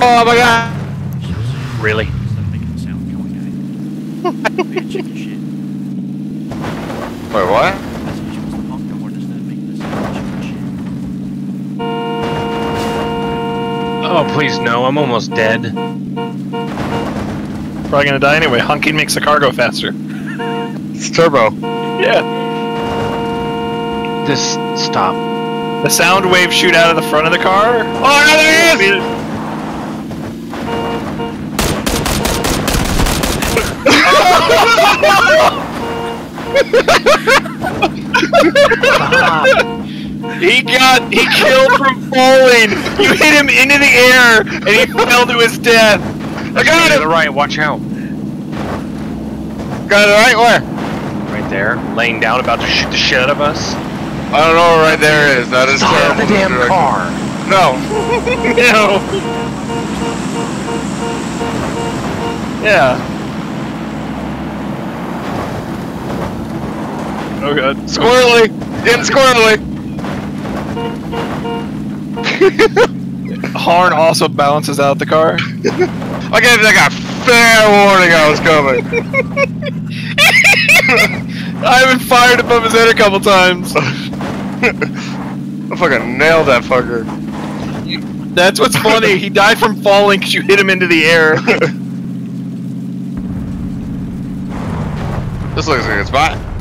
Really? my god! Really? a sound going at it. Make a chicken shit. Wait, what? I said you're supposed to honk the horn instead of making a sound chicken shit. Oh, please no. I'm almost dead. Probably gonna die anyway. Honking makes the car go faster. It's turbo. Yeah. This stop. The sound waves shoot out of the front of the car. Oh, no, there he is! He got he killed from falling. You hit him into the air and he fell to his death. I got to it! the right. Watch out. Got it right where? Right there, laying down, about to shoot the shit out of us. I don't know where right there is. That is Stop terrible. the damn direction. car. No. No. Yeah. Oh god. Squirrely! Getting squirrely! Horn also balances out the car. I gave that guy fair warning I was coming. I haven't fired above his head a couple times. I fucking nailed that fucker. That's what's funny. He died from falling because you hit him into the air. This looks like a good spot.